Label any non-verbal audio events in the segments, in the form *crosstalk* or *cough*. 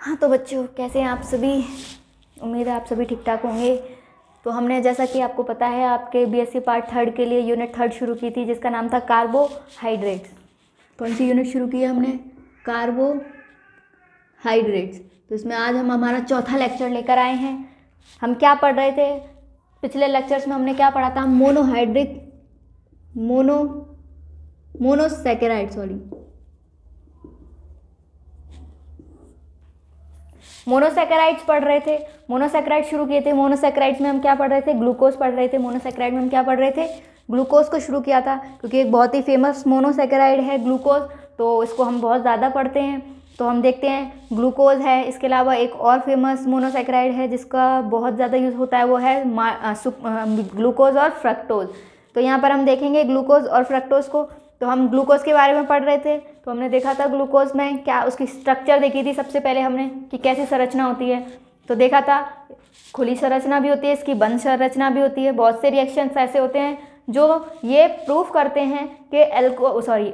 हाँ तो बच्चों, कैसे हैं आप सभी? उम्मीद है आप सभी ठीक ठाक होंगे। तो हमने, जैसा कि आपको पता है, आपके बीएससी पार्ट थर्ड के लिए यूनिट थर्ड शुरू की थी, जिसका नाम था कार्बोहाइड्रेट्स। कौन सी यूनिट शुरू की है हमने, कार्बोहाइड्रेट्स। तो इसमें आज हम हमारा चौथा लेक्चर लेकर आए हैं। हम क्या पढ़ रहे थे? पिछले लेक्चर्स में हमने क्या पढ़ा था? Monohydric mono, monosaccharide, sorry. Monosaccharides पढ़ रहे थे। मोनोसेकेराइड शुरू किए थे। मोनोसेकेराइड्स में हम क्या पढ़ रहे थे? ग्लूकोज पढ़ रहे थे। मोनोसेक्राइड में हम क्या पढ़ रहे थे? ग्लूकोज को शुरू किया था, क्योंकि एक बहुत ही फ़ेमस मोनोसेक्राइड है ग्लूकोज तो इसको हम बहुत ज़्यादा पढ़ते हैं। तो हम देखते हैं ग्लूकोज है, इसके अलावा एक और फ़ेमस मोनोसेक्राइड है, जिसका बहुत ज़्यादा यूज़ होता है, वो है ग्लूकोज और फ्रक्टोज तो यहाँ पर हम देखेंगे ग्लूकोज और फ्रक्टोज को। तो हम ग्लूकोज के बारे में पढ़ रहे थे तो हमने देखा था ग्लूकोज में क्या उसकी स्ट्रक्चर देखी थी सबसे पहले हमने कि कैसी संरचना होती है। तो देखा था, खुली संरचना भी होती है, इसकी बंद संरचना भी होती है, बहुत से रिएक्शंस ऐसे होते हैं जो ये प्रूफ करते हैं कि एल्को सॉरी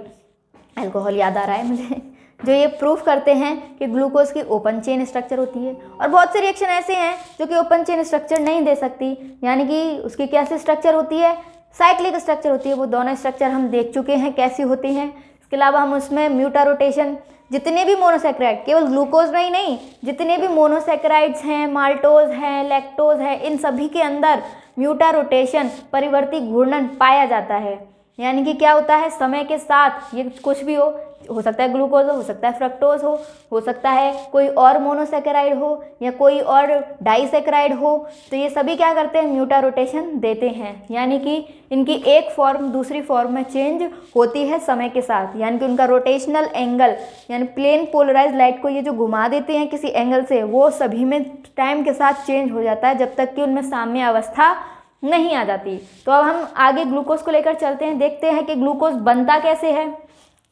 एल्कोहल याद आ रहा है मुझे। जो ये प्रूफ करते हैं कि ग्लूकोज की ओपन चेन स्ट्रक्चर होती है। और बहुत से रिएक्शन ऐसे हैं जो कि ओपन चेन स्ट्रक्चर नहीं दे सकती। यानी कि उसकी कैसी स्ट्रक्चर होती है? साइक्लिक स्ट्रक्चर होती है, वो दोनों स्ट्रक्चर हम देख चुके हैं, कैसी होती हैं। इसके अलावा हम उसमें म्यूटा रोटेशन जितने भी मोनोसेक्राइड, केवल ग्लूकोज में ही नहीं, जितने भी मोनोसेक्राइड्स हैं, माल्टोज हैं, लैक्टोज हैं, इन सभी के अंदर म्यूटा रोटेशन परिवर्ती घूर्णन पाया जाता है। यानी कि क्या होता है? समय के साथ ये कुछ भी हो हो सकता है ग्लूकोज हो हो सकता है फ्रक्टोज हो हो सकता है कोई और मोनोसेकेराइड हो या कोई और डाइसेकेराइड हो तो ये सभी क्या करते हैं? म्यूटा रोटेशन देते हैं। यानी कि इनकी एक फॉर्म दूसरी फॉर्म में चेंज होती है समय के साथ। यानी कि उनका रोटेशनल एंगल यानी प्लेन पोलराइज लाइट को ये जो घुमा देते हैं किसी एंगल से, वो सभी में टाइम के साथ चेंज हो जाता है जब तक कि उनमें साम्य अवस्था नहीं आ जाती। तो अब हम आगे ग्लूकोज को लेकर चलते हैं, देखते हैं कि ग्लूकोज बनता कैसे है।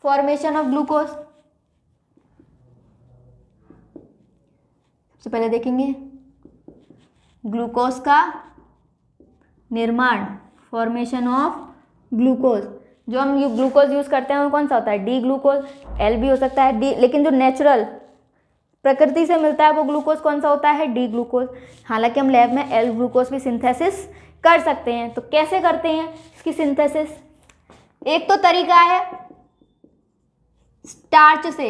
फॉर्मेशन ऑफ़ ग्लूकोज सबसे पहले देखेंगे। ग्लूकोज का निर्माण फॉर्मेशन ऑफ़ ग्लूकोज जो हम ग्लूकोज यूज़ करते हैं, वो कौन सा होता है? डी ग्लूकोज एल भी हो सकता है डी लेकिन जो नेचुरल प्रकृति से मिलता है, वो ग्लूकोज कौन सा होता है? डी ग्लूकोज हालाँकि हम लैब में एल ग्लूकोज की सिंथेसिस कर सकते हैं। तो कैसे करते हैं इसकी सिंथेसिस एक तो तरीका है स्टार्च से।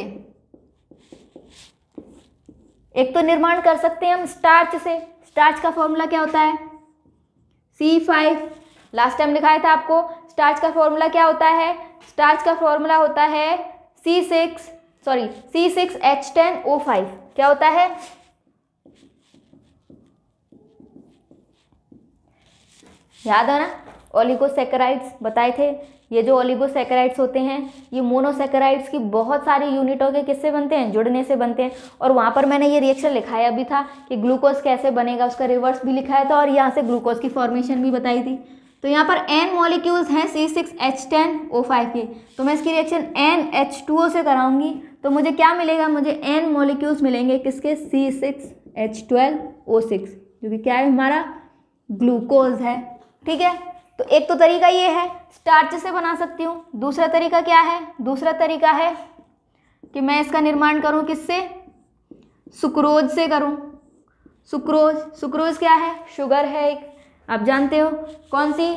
एक तो निर्माण कर सकते हैं हम स्टार्च से। स्टार्च का फॉर्मूला क्या होता है? सी फाइव लास्ट टाइम दिखाया था आपको स्टार्च का फॉर्मूला क्या होता है? स्टार्च का फॉर्मूला होता है C six sorry C six H ten O five क्या होता है? याद है ना ओलिगोसेकेराइड्स बताए थे। ये जो ओलिगोसेकेराइड्स होते हैं, ये मोनोसेकेराइड्स की बहुत सारी यूनिटों के किससे बनते हैं? जुड़ने से बनते हैं। और वहाँ पर मैंने ये रिएक्शन लिखाया भी था कि ग्लूकोज कैसे बनेगा, उसका रिवर्स भी लिखाया था और यहाँ से ग्लूकोज की फॉर्मेशन भी बताई थी। तो यहाँ पर एन मॉलिक्यूल्स हैं C six H ten O five के तो मैं इसकी reaction n H two O से कराऊँगी। तो मुझे क्या मिलेगा? मुझे एन मॉलिक्यूल्स मिलेंगे किसके? C six H twelve O six जो कि क्या है? हमारा ग्लूकोज है। ठीक है? तो एक तो तरीका ये है स्टार्च से बना सकती हूँ। दूसरा तरीका क्या है? दूसरा तरीका है कि मैं इसका निर्माण करूँ किससे? सुक्रोज से करूँ। सुक्रोज सुक्रोज क्या है? शुगर है एक। आप जानते हो कौन सी?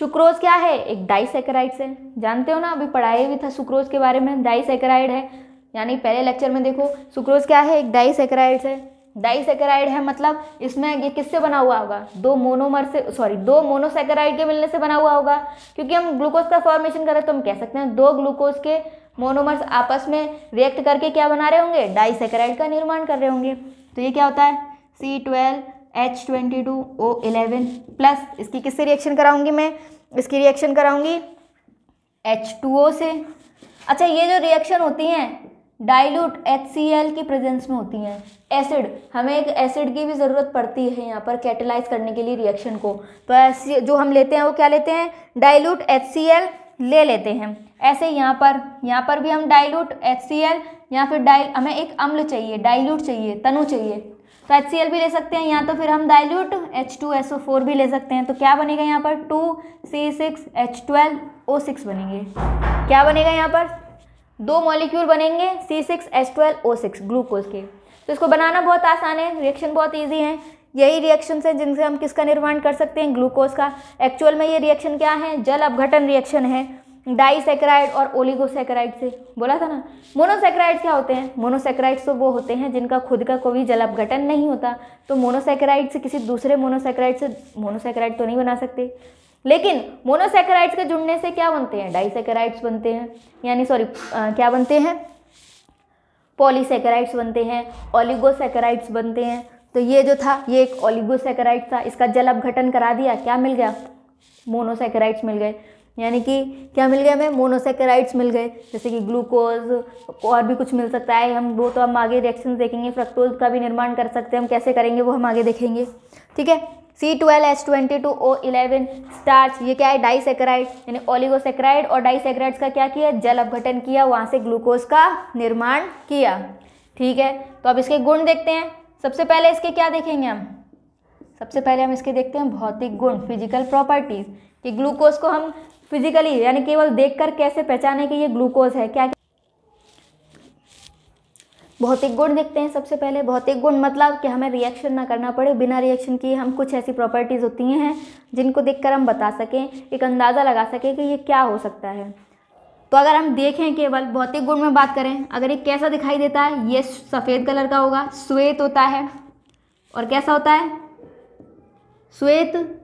सुक्रोज क्या है? एक डाइसेकेराइड से। जानते हो ना? अभी पढ़ाई भी था सुक्रोज के बारे में। डाइसेकेराइड है। यानी पहले लेक्चर में देखो, सुक्रोज क्या है? एक डाइसेकेराइड से। डाइसेकेराइड है मतलब इसमें ये किससे बना हुआ होगा? दो मोनोमर से सॉरी दो मोनोसेकेराइड के मिलने से बना हुआ होगा। क्योंकि हम ग्लूकोज का फॉर्मेशन करें तो हम कह सकते हैं दो ग्लूकोज के मोनोमर्स आपस में रिएक्ट करके क्या बना रहे होंगे? डाइसेकेराइड का निर्माण कर रहे होंगे। तो ये क्या होता है? C twelve H twenty two O eleven plus इसकी किससे रिएक्शन कराऊँगी मैं? इसकी रिएक्शन कराऊँगी एच टू ओ से। अच्छा ये जो रिएक्शन होती हैं डाइल्यूट एच की प्रेजेंस में होती हैं. एसिड हमें एक एसिड की भी ज़रूरत पड़ती है यहाँ पर कैटेलाइज करने के लिए रिएक्शन को. तो ऐसे जो हम लेते हैं वो क्या लेते हैं? डाइल्यूट एच ले लेते हैं. ऐसे यहाँ पर यहाँ पर भी हम डाइल्यूट एचसीएल या फिर डाइल हमें एक अम्ल चाहिए डाइल्यूट चाहिए, तनु चाहिए. तो एचसीएल भी ले सकते हैं, या तो फिर हम dilute H two S O four भी ले सकते हैं. तो क्या बनेगा यहाँ पर? Two C six H twelve O six बनेंगे. क्या बनेगा यहाँ पर? दो मॉलिक्यूल बनेंगे C six H twelve O six glucose के। तो इसको बनाना बहुत आसान है रिएक्शन बहुत ईजी है। यही रिएक्शन है जिनसे हम किसका निर्माण कर सकते हैं? ग्लूकोज का। एक्चुअल में ये रिएक्शन क्या है? जल अपघटन रिएक्शन है डाइसेक्राइड और ओलिगोसेक्राइड से। बोला था ना? मोनोसेक्राइड क्या होते हैं? मोनोसेक्राइड्स तो वो होते हैं जिनका खुद का कोई जल अपघटन नहीं होता। तो मोनोसेक्राइड से किसी दूसरे मोनोसेक्राइड से मोनोसेक्राइड तो नहीं बना सकते। लेकिन मोनोसेक्राइड्स के जुड़ने से क्या बनते हैं? डाइसेक्राइड्स बनते हैं, यानी सॉरी क्या बनते हैं? पॉलीसेक्राइड्स बनते हैं ओलिगोसेक्राइड्स बनते हैं। तो ये जो था, ये एक ओलिगोसेक्राइड था, इसका जल अपघटन करा दिया, क्या मिल गया? मोनोसेक्राइड्स मिल गए। यानी कि क्या मिल गया हमें? मोनोसेक्राइड्स मिल गए। जैसे कि ग्लूकोज और भी कुछ मिल सकता है, हम वो तो हम आगे रिएक्शन देखेंगे फ्रक्टोज का भी निर्माण कर सकते हैं, हम कैसे करेंगे वो हम आगे देखेंगे। ठीक है? C twelve H twenty two O eleven starch ये क्या है? डाइसेक्राइड यानी ओलिगोसेक्राइड और डाइसेक्राइड्स का क्या किया? जल अपघटन किया, वहाँ से ग्लूकोज का निर्माण किया। ठीक है? तो अब इसके गुण देखते हैं। सबसे पहले इसके क्या देखेंगे हम? सबसे पहले हम इसके देखते हैं भौतिक गुण फ़िज़िकल प्रॉपर्टीज़ कि ग्लूकोज को हम फिजिकली यानी केवल देखकर कैसे पहचाने कि ये ग्लूकोज है? क्या भौतिक गुण देखते हैं सबसे पहले। भौतिक गुण मतलब कि हमें रिएक्शन ना करना पड़े। बिना रिएक्शन किए हम कुछ ऐसी प्रॉपर्टीज़ होती हैं जिनको देखकर हम बता सकें, एक अंदाज़ा लगा सकें कि ये क्या हो सकता है। तो अगर हम देखें केवल भौतिक गुण में बात करें, अगर ये कैसा दिखाई देता है? ये सफ़ेद कलर का होगा। श्वेत होता है। और कैसा होता है? श्वेत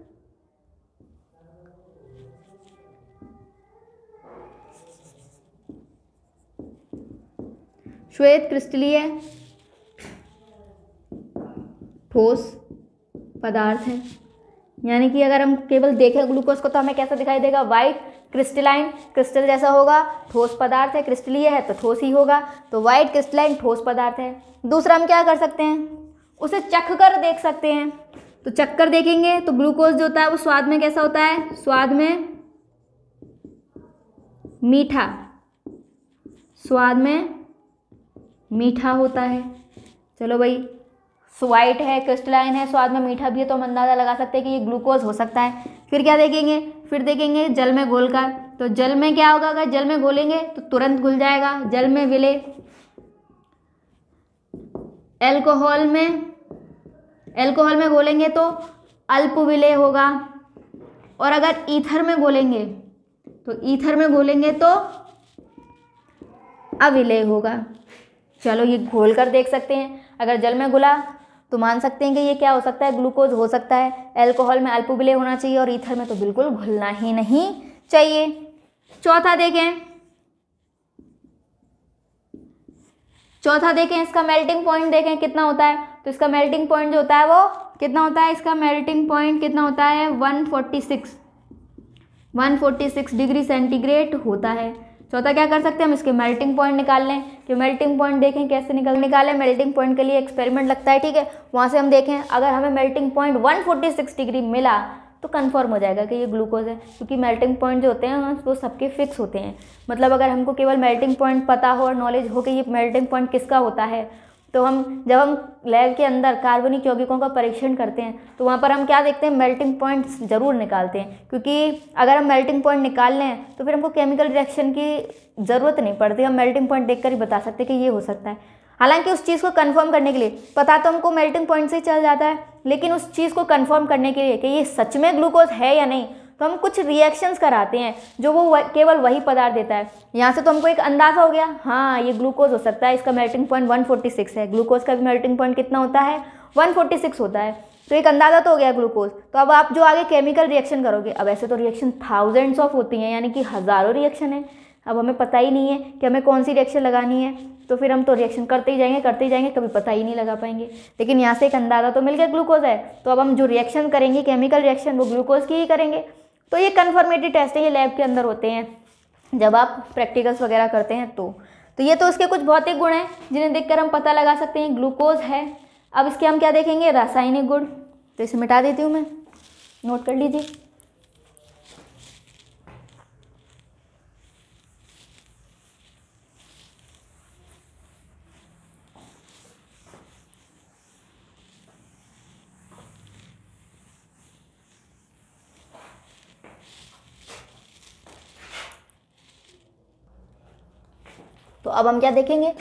श्वेत क्रिस्टलीय ठोस पदार्थ है। यानी कि अगर हम केवल देखें ग्लूकोज को तो हमें कैसा दिखाई देगा? वाइट क्रिस्टलाइन क्रिस्टल जैसा होगा। ठोस पदार्थ है, क्रिस्टलीय है तो ठोस ही होगा। तो वाइट क्रिस्टलाइन ठोस पदार्थ है। दूसरा हम क्या कर सकते हैं? उसे चख कर देख सकते हैं। तो चख कर देखेंगे तो ग्लूकोज जो होता है वो स्वाद में कैसा होता है? स्वाद में मीठा। स्वाद में मीठा होता है। चलो भाई, स्वाइट है, क्रिस्टलाइन है, स्वाद में मीठा भी है तो हम अंदाज़ा लगा सकते हैं कि ये ग्लूकोज हो सकता है। फिर क्या देखेंगे? फिर देखेंगे जल में घोल कर तो जल में क्या होगा? अगर जल में घोलेंगे तो तुरंत घुल जाएगा। जल में विले एल्कोहल में एल्कोहल में घोलेंगे तो अल्प विलय होगा। और अगर ईथर में घोलेंगे तो ईथर में घोलेंगे तो अविलय होगा। चलो ये घोल कर देख सकते हैं। अगर जल में घुला तो मान सकते हैं कि ये क्या हो सकता है? ग्लूकोज हो सकता है। एल्कोहल में अल्पोबिले होना चाहिए और ईथर में तो बिल्कुल घुलना ही नहीं चाहिए। चौथा देखें। चौथा देखें, इसका मेल्टिंग पॉइंट देखें कितना होता है। तो इसका मेल्टिंग पॉइंट जो होता है वो कितना होता है? इसका मेल्टिंग पॉइंट कितना होता है? 146 146 डिग्री सेंटीग्रेड होता है। चौथा, क्या कर सकते हैं हम इसके मेल्टिंग पॉइंट निकाल लें। कि मेल्टिंग पॉइंट देखें, कैसे निकल निकालें मेल्टिंग पॉइंट के लिए एक्सपेरिमेंट लगता है, ठीक है? वहाँ से हम देखें, अगर हमें मेल्टिंग पॉइंट 146 डिग्री मिला तो कंफर्म हो जाएगा कि ये ग्लूकोज है। क्योंकि मेल्टिंग पॉइंट जो होते हैं वो सबके फिक्स होते हैं। मतलब अगर हमको केवल मेल्टिंग पॉइंट पता हो और नॉलेज हो कि ये मेल्टिंग पॉइंट किसका होता है तो हम, जब हम लैब के अंदर कार्बनिक यौगिकों का परीक्षण करते हैं तो वहाँ पर हम क्या देखते हैं? मेल्टिंग पॉइंट्स ज़रूर निकालते हैं, क्योंकि अगर हम मेल्टिंग पॉइंट निकाल लें तो फिर हमको केमिकल रिएक्शन की ज़रूरत नहीं पड़ती। हम मेल्टिंग पॉइंट देख ही बता सकते हैं कि ये हो सकता है। हालाँकि उस चीज़ को कंफर्म करने के लिए, पता तो हमको मेल्टिंग पॉइंट से चल जाता है, लेकिन उस चीज़ को कंफर्म करने के लिए कि ये सच में ग्लूकोज है या नहीं तो हम कुछ रिएक्शंस कराते हैं, जो वो केवल वही पदार्थ देता है। यहाँ से तो हमको एक अंदाज़ा हो गया हाँ ये ग्लूकोज हो सकता है, इसका मेल्टिंग पॉइंट 146 है। ग्लूकोज का भी मेल्टिंग पॉइंट कितना होता है? 146 होता है। तो एक अंदाज़ा तो हो गया ग्लूकोज तो अब आप जो आगे केमिकल रिएक्शन करोगे, अब ऐसे तो रिएक्शन थाउजेंड्स ऑफ़ होती हैं, यानी कि हज़ारों रिएक्शन है। अब हमें पता ही नहीं है कि हमें कौन सी रिएक्शन लगानी है। तो फिर हम तो रिएक्शन करते ही जाएँगे, करते ही जाएँगे, कभी पता ही नहीं लगा पाएँगे। लेकिन यहाँ से एक अंदाज़ा तो मिल गया ग्लूकोज है। तो अब हम जो रिएक्शन करेंगे केमिकल रिएक्शन वो ग्लूकोज की ही करेंगे। तो ये कन्फर्मेटरी टेस्ट है ये लैब के अंदर होते हैं। जब आप प्रैक्टिकल्स वगैरह करते हैं तो। तो ये तो उसके कुछ भौतिक गुण हैं, जिन्हें देखकर हम पता लगा सकते हैं ग्लूकोज है। अब इसके हम क्या देखेंगे? रासायनिक गुण। तो इसे मिटा देती हूँ मैं। नोट कर लीजिए। तो अब हम क्या देखेंगे?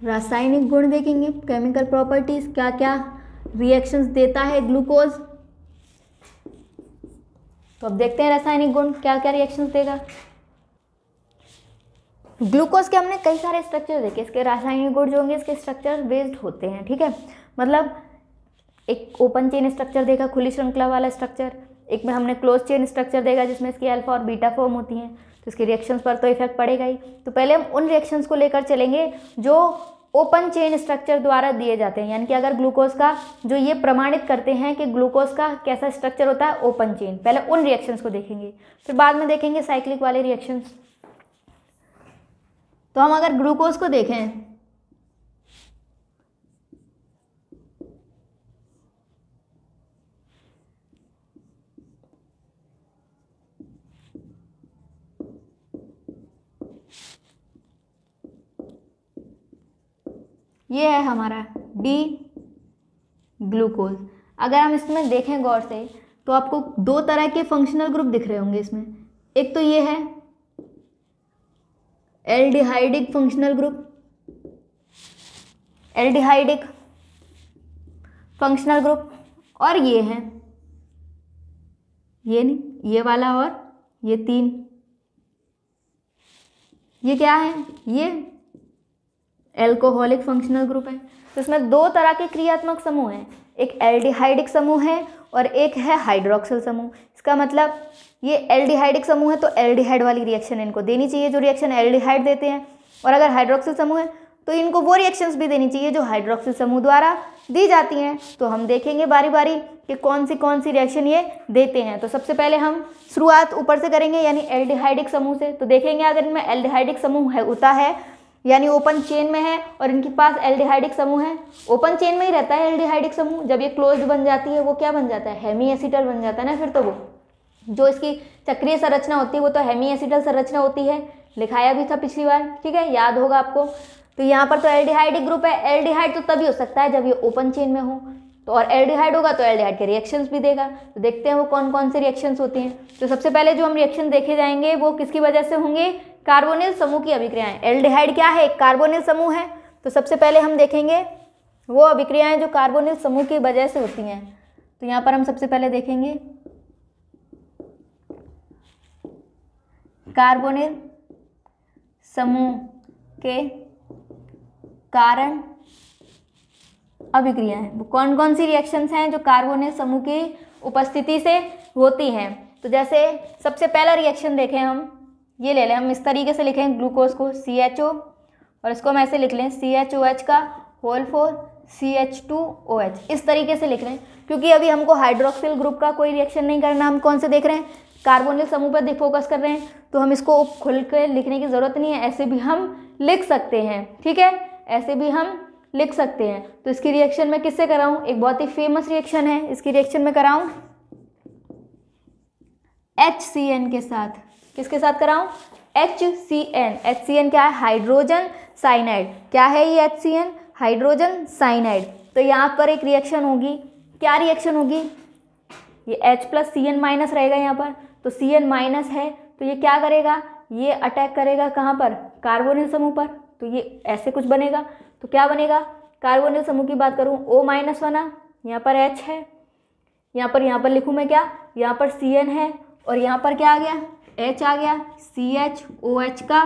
रासायनिक गुण देखेंगे केमिकल प्रॉपर्टीज़ क्या क्या रिएक्शंस देता है ग्लूकोज तो अब देखते हैं रासायनिक गुण क्या क्या रिएक्शंस देगा। ग्लूकोज के हमने कई सारे स्ट्रक्चर देखे, इसके रासायनिक गुण जो होंगे, इसके स्ट्रक्चर बेस्ड होते हैं, ठीक है? मतलब एक ओपन चेन स्ट्रक्चर देखा, खुली श्रृंखला वाला स्ट्रक्चर एक में हमने क्लोज चेन स्ट्रक्चर देगा जिसमें इसकी अल्फ़ा और बीटा फॉर्म होती हैं तो इसके रिएक्शंस पर तो इफ़ेक्ट पड़ेगा ही। तो पहले हम उन रिएक्शंस को लेकर चलेंगे जो ओपन चेन स्ट्रक्चर द्वारा दिए जाते हैं। यानी कि अगर ग्लूकोज का जो ये प्रमाणित करते हैं कि ग्लूकोज का कैसा स्ट्रक्चर होता है ओपन चेन पहले उन रिएक्शंस को देखेंगे, फिर बाद में देखेंगे साइक्लिक वाले रिएक्शंस तो हम अगर ग्लूकोज को देखें ये है हमारा डी ग्लूकोज अगर हम इसमें देखें गौर से तो आपको दो तरह के फंक्शनल ग्रुप दिख रहे होंगे इसमें। एक तो ये है aldehydic functional group aldehydic functional group और ये है, ये नहीं, ये वाला और ये तीन। ये क्या है? ये एल्कोहलिक फंक्शनल ग्रुप है। तो इसमें दो तरह के क्रियात्मक समूह हैं। एक एल्डिहाइडिक समूह है और एक है हाइड्रोक्सिल समूह। इसका मतलब ये एल्डिहाइडिक समूह है तो एल्डिहाइड वाली रिएक्शन इनको देनी चाहिए। जो रिएक्शन एल्डिहाइड देते हैं, और अगर हाइड्रोक्सिल समूह है तो इनको वो रिएक्शंस भी देनी चाहिए जो हाइड्रोक्सिल समूह द्वारा दी जाती हैं। तो हम देखेंगे बारी बारी कि कौन सी कौन सी रिएक्शन ये देते हैं। तो सबसे पहले हम शुरुआत ऊपर से करेंगे, यानी एल्डिहाइडिक समूह से। तो देखेंगे, अगर इनमें एल्डिहाइडिक समूह है, होता है यानी ओपन चेन में है और इनके पास एल्डिहाइडिक समूह है। ओपन चेन में ही रहता है एल्डिहाइडिक समूह। जब ये क्लोज बन जाती है, वो क्या बन जाता है? हेमी एसिटल बन जाता है ना फिर तो वो। जो इसकी चक्रीय संरचना होती है, वो तो हेमी एसिटल संरचना होती है। लिखाया भी था पिछली बार, ठीक है? याद होगा आपको। तो यहाँ पर तो एल्डिहाइडिक ग्रुप है। एल्डिहाइड तो तभी हो सकता है जब ये ओपन चेन में हो। तो और एल्डिहाइड होगा तो एल्डिहाइड के रिएक्शंस भी देगा। तो देखते हैं वो कौन कौन से रिएक्शंस होती हैं। तो सबसे पहले जो हम रिएक्शन देखे जाएँगे, वो किसकी वजह से होंगे? कार्बोनिल समूह की अभिक्रियाएँ। एल्डिहाइड क्या है? एक कार्बोनिल समूह है। तो सबसे पहले हम देखेंगे, वो अभिक्रियाएँ जो कार्बोनिल समूह की वजह से होती हैं। तो यहाँ पर हम सबसे पहले देखेंगे। कार्बोनिल समूह के कारण अभिक्रियाएँ वो कौन कौन सी रिएक्शंस हैं जो कार्बोनिल समूह की उपस्थिति से होती हैं? तो जैसे सबसे पहला रिएक्शन देखें हम। ये ले लें, हम इस तरीके से लिखें ग्लूकोज को सी एच ओ और इसको हम ऐसे लिख लें सी एच ओ एच का whole four C H two O H इस तरीके से लिख लें, क्योंकि अभी हमको हाइड्रोक्सिल ग्रुप का कोई रिएक्शन नहीं करना, हम कौन से देख रहे हैं? कार्बोनिल समूह पर फोकस कर रहे हैं तो हम इसको खुल कर लिखने की ज़रूरत नहीं है, ऐसे भी हम लिख सकते हैं, ठीक है? ऐसे भी हम लिख सकते हैं। तो इसकी रिएक्शन मैं किससे कराऊं? एक बहुत ही फ़ेमस रिएक्शन है, इसकी रिएक्शन में कराऊं एच सी एन के साथ। किसके साथ कराऊं? H C N H C N क्या है? हाइड्रोजन साइनाइड क्या है ये H C N hydrogen cyanide तो यहाँ पर एक रिएक्शन होगी। क्या रिएक्शन होगी? ये H plus C N minus रहेगा यहाँ पर। तो सी एन माइनस है। तो ये क्या करेगा? ये अटैक करेगा कहाँ पर? कार्बोनिल समूह पर। तो ये ऐसे कुछ बनेगा। तो क्या बनेगा? कार्बोनिल समूह की बात करूँ। ओ माइनस बना यहाँ पर एच है। यहाँ पर यहाँ पर लिखूँ मैं क्या? यहाँ पर सी एन है। और यहाँ पर क्या आ गया? एच आ गया सी एच ओ एच का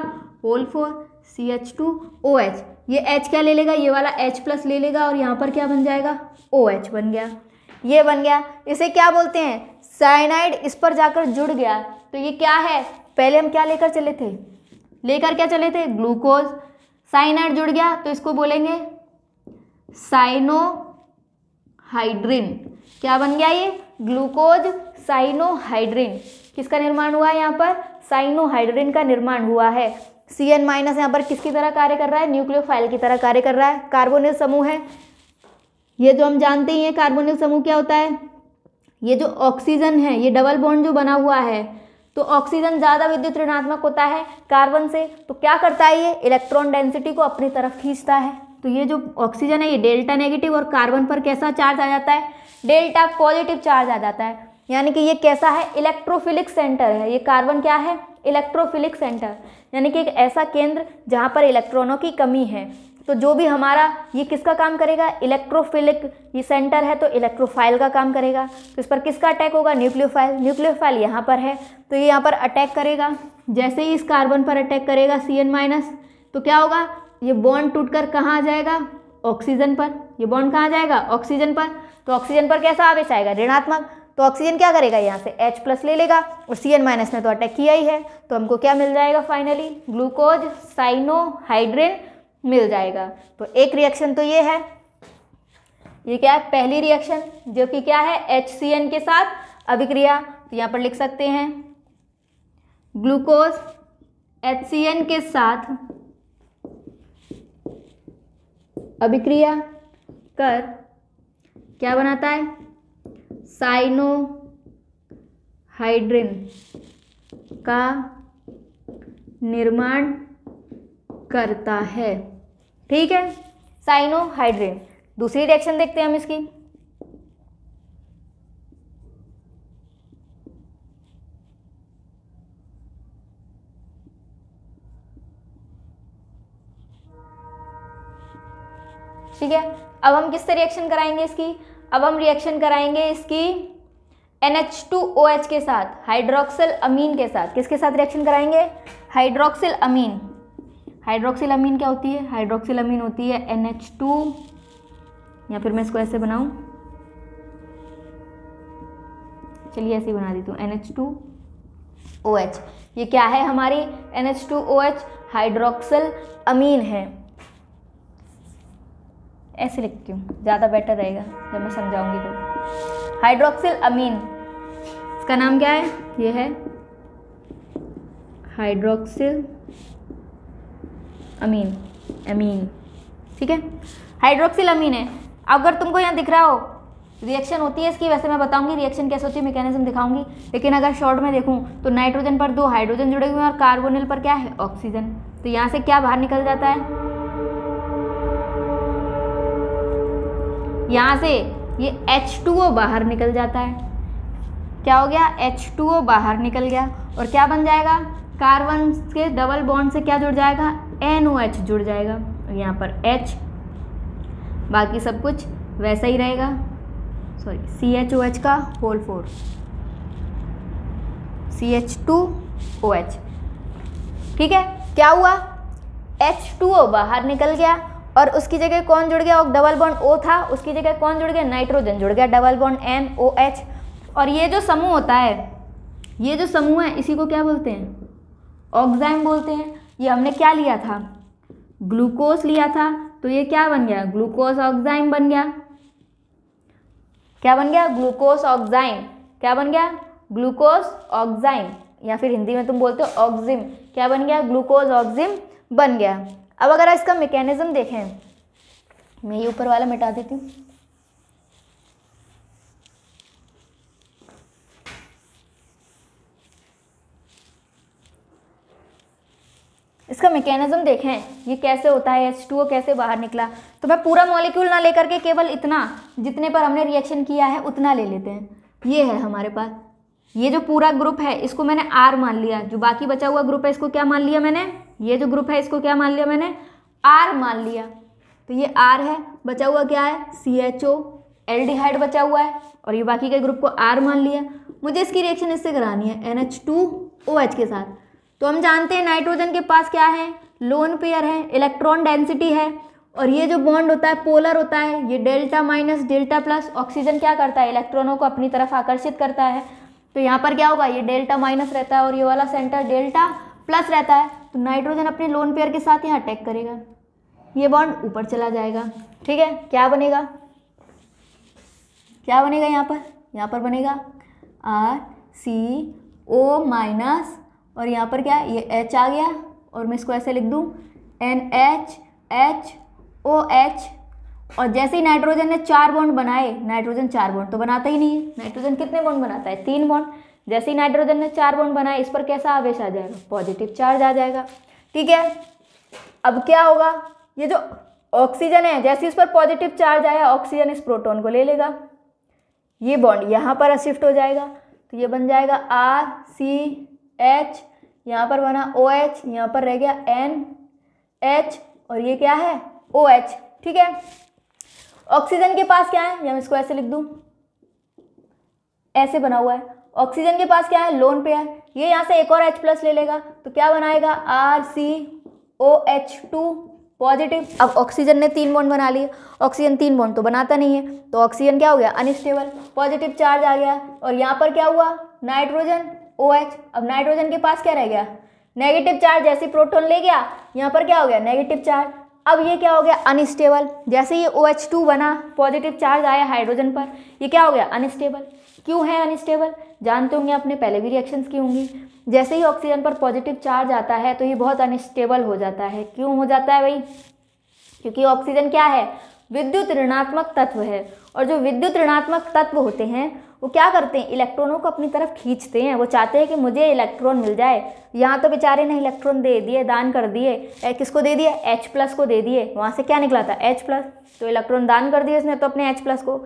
whole four C H two O H ये एच क्या ले लेगा? ये वाला एच प्लस ले लेगा और यहाँ पर क्या बन जाएगा? ओ एच बन गया। ये बन गया। इसे क्या बोलते हैं? साइनाइड इस पर जाकर जुड़ गया। तो ये क्या है? पहले हम क्या लेकर चले थे? लेकर क्या चले थे? ग्लूकोज। साइनाइड जुड़ गया तो इसको बोलेंगे साइनोहाइड्रिन क्या बन गया ये? Glucose cyanohydrin. किसका निर्माण हुआ है यहाँ पर? साइनोहाइड्रिन का निर्माण हुआ है। सी एन माइनस यहाँ पर किसकी तरह कार्य कर रहा है? न्यूक्लियोफाइल की तरह कार्य कर रहा है। कार्बोनिल समूह है। ये जो हम जानते ही हैं कार्बोनिल समूह क्या होता है? ये जो ऑक्सीजन है, ये डबल बॉन्ड जो बना हुआ है तो ऑक्सीजन ज़्यादा विद्युत ऋणात्मक होता है कार्बन से तो क्या करता है ये? इलेक्ट्रॉन डेंसिटी को अपनी तरफ़ खींचता है। तो ये जो ऑक्सीजन है, ये डेल्टा नेगेटिव और कार्बन पर कैसा चार्ज आ जाता है? डेल्टा पॉजिटिव चार्ज आ जाता है। यानी कि ये कैसा है? इलेक्ट्रोफिलिक सेंटर है। ये कार्बन क्या है? Electrophilic centre. यानी कि एक ऐसा केंद्र जहाँ पर इलेक्ट्रॉनों की कमी है। तो जो भी हमारा ये किसका काम करेगा? इलेक्ट्रोफिलिक ये सेंटर है तो इलेक्ट्रोफाइल का काम करेगा। तो इस पर किसका अटैक होगा? न्यूक्लियोफाइल। न्यूक्लियोफाइल यहाँ पर है। तो ये यहाँ पर अटैक करेगा। जैसे ही इस कार्बन पर अटैक करेगा सी एन माइनस तो क्या होगा? ये बॉन्ड टूटकर कहाँ आ जाएगा? ऑक्सीजन पर। ये बॉन्ड कहाँ जाएगा? ऑक्सीजन पर। तो ऑक्सीजन पर कैसा आवेश आएगा? ऋणात्मक। तो ऑक्सीजन क्या करेगा? यहाँ से H प्लस ले लेगा और सी एन माइनस ने तो अटैक किया ही है। तो हमको क्या मिल जाएगा फाइनली ग्लूकोज साइनोहाइड्रिन मिल जाएगा। तो एक रिएक्शन तो ये है। ये क्या है? पहली रिएक्शन जो कि क्या है? एच सी एन के साथ अभिक्रिया। तो यहाँ पर लिख सकते हैं। ग्लूकोज एच सी एन के साथ अभिक्रिया कर क्या बनाता है? साइनोहाइड्रिन का निर्माण करता है। ठीक है? साइनोहाइड्रिन। दूसरी रिएक्शन देखते हैं हम इसकी। ठीक है? अब हम किससे रिएक्शन कराएँगे इसकी? अब हम रिएक्शन कराएँगे इसकी NH2OH के साथ हाइड्रोक्सिल अमीन के साथ। किसके साथ रिएक्शन कराएँगे? हाइड्रोक्सिल अमीन हाइड्रोक्सिल अमीन क्या होती है? हाइड्रोक्सिल अमीन होती है NH2 या फिर मैं इसको ऐसे बनाऊँ। चलिए ऐसे ही बना देती हूँ NH2OH ये क्या है हमारी? NH2OH हाइड्रोक्सिल अमीन है। ऐसे लिखती हूँ। ज़्यादा बेटर रहेगा, जब मैं समझाऊँगी तो। हाइड्रोक्सिल अमीन इसका नाम क्या है? ये है हाइड्रोक्सिल अमीन अमीन ठीक है? हाइड्रोक्सिल अमीन है। अगर तुमको यहाँ दिख रहा हो रिएक्शन होती है इसकी, वैसे मैं बताऊँगी रिएक्शन कैसे होती है मैकेनिज्म दिखाऊँगी। लेकिन अगर शॉर्ट में देखूँ तो नाइट्रोजन पर दो हाइड्रोजन जुड़े हुए हैं और कार्बोनिल पर क्या है? ऑक्सीजन तो यहाँ से क्या बाहर निकल जाता है? यहाँ से ये H2O बाहर निकल जाता है। क्या हो गया? H2O बाहर निकल गया। और क्या बन जाएगा? कार्बन के डबल बॉन्ड से क्या जुड़ जाएगा? NOH जुड़ जाएगा। यहाँ पर H, बाकी सब कुछ वैसा ही रहेगा। Sorry C H O H का whole four C H two O H ठीक है? क्या हुआ? एच टू ओ बाहर निकल गया। और उसकी जगह कौन जुड़ गया? डबल बॉन्ड ओ था। उसकी जगह कौन जुड़ गया? नाइट्रोजन जुड़ गया। Double bond N O H और ये जो समूह होता है, ये जो समूह है, इसी को क्या बोलते हैं? ऑक्साइम बोलते हैं। ये हमने क्या लिया था? ग्लूकोज लिया था। तो ये क्या बन गया? ग्लूकोज ऑक्साइम बन गया। क्या बन गया? ग्लूकोज ऑक्साइम क्या बन गया? ग्लूकोज ऑक्साइम या फिर हिंदी में तुम बोलते हो ऑक्जिम क्या बन गया? ग्लूकोज ऑक्जिम बन गया। अब अगर इसका मैकेनिज्म देखें, मैं ये ऊपर वाला मिटा देती हूँ। इसका मैकेनिज्म देखें, ये कैसे होता है एच टू कैसे बाहर निकला? तो मैं पूरा मॉलिक्यूल ना लेकर के केवल इतना, जितने पर हमने रिएक्शन किया है, उतना ले लेते हैं। ये है हमारे पास। ये जो पूरा ग्रुप है, इसको मैंने आर मान लिया। जो बाकी बचा हुआ ग्रुप है, इसको क्या मान लिया मैंने? ये जो ग्रुप है, इसको क्या मान लिया मैंने? आर मान लिया। तो ये आर है, बचा हुआ क्या है? सी एच ओ एल्डिहाइड बचा हुआ है, और ये बाकी के ग्रुप को आर मान लिया। मुझे इसकी रिएक्शन इससे करानी है N H two O H के साथ। तो हम जानते हैं नाइट्रोजन के पास क्या है? लोन पेयर है इलेक्ट्रॉन डेंसिटी है, और ये जो बॉन्ड होता है पोलर होता है, ये delta minus delta plus oxygen क्या करता है? इलेक्ट्रॉनों को अपनी तरफ़ आकर्षित करता है। तो यहाँ पर क्या होगा? ये डेल्टा माइनस रहता है, और ये वाला सेंटर डेल्टा प्लस रहता है तो नाइट्रोजन अपने लोन पेयर के साथ यहाँ अटैक करेगा। ये बॉन्ड ऊपर चला जाएगा। ठीक है? क्या बनेगा? क्या बनेगा यहाँ पर? यहाँ पर बनेगा आर सी ओ माइनस और यहाँ पर क्या? ये एच आ गया, और मैं इसको ऐसे लिख दूँ। N H H O H और जैसे ही नाइट्रोजन ने चार बॉन्ड बनाए, नाइट्रोजन चार बॉन्ड तो बनाता ही नहीं है। नाइट्रोजन कितने बॉन्ड बनाता है? तीन बॉन्ड जैसे ही नाइट्रोजन ने चार बॉन्ड बनाए, इस पर कैसा आवेश आ जाएगा? पॉजिटिव चार्ज आ जाएगा। ठीक है? अब क्या होगा? ये जो ऑक्सीजन है, जैसे इस पर पॉजिटिव चार्ज आया, ऑक्सीजन इस प्रोटोन को ले लेगा। ये बॉन्ड यहाँ पर शिफ्ट हो जाएगा। तो ये बन जाएगा आर सी एच यहाँ पर बना ओ एच यहाँ पर रह गया एन एच और ये क्या है? ओ एच ठीक है? ऑक्सीजन के पास क्या है? या मैं इसको ऐसे लिख दूँ। ऐसे बना हुआ है। ऑक्सीजन के पास क्या है? लोन पे है। ये यहाँ से एक और H प्लस ले लेगा। तो क्या बनाएगा? R C O H two positive अब ऑक्सीजन ने तीन बॉन्ड बना लिए। ऑक्सीजन तीन बॉन्ड तो बनाता नहीं है। तो ऑक्सीजन क्या हो गया? अनस्टेबल पॉजिटिव चार्ज आ गया। और यहाँ पर क्या हुआ? नाइट्रोजन ओ एच अब नाइट्रोजन के पास क्या रह गया? नेगेटिव चार्ज जैसे प्रोटोन ले गया, यहाँ पर क्या हो गया? नेगेटिव चार्ज अब ये क्या हो गया? अनस्टेबल जैसे ये ओ एच टू बना पॉजिटिव चार्ज आया हाइड्रोजन पर। ये क्या हो गया? अनस्टेबल क्यों है अनस्टेबल जानते होंगे आपने, पहले भी रिएक्शंस की होंगी। जैसे ही ऑक्सीजन पर पॉजिटिव चार्ज आता है तो ये बहुत अनस्टेबल हो जाता है। क्यों हो जाता है भाई? क्योंकि ऑक्सीजन क्या है? विद्युत ऋणात्मक तत्व है। और जो विद्युत ऋणात्मक तत्व होते हैं, वो क्या करते हैं? इलेक्ट्रॉनों को अपनी तरफ़ खींचते हैं। वो चाहते हैं कि मुझे इलेक्ट्रॉन मिल जाए। यहाँ तो बेचारे ने इलेक्ट्रॉन दे दिए, दान कर दिए। किसको दे दिया एच प्लस को दे दिए। वहाँ से क्या निकला था? एच प्लस तो इलेक्ट्रॉन दान कर दिए उसने तो अपने एच प्लस को।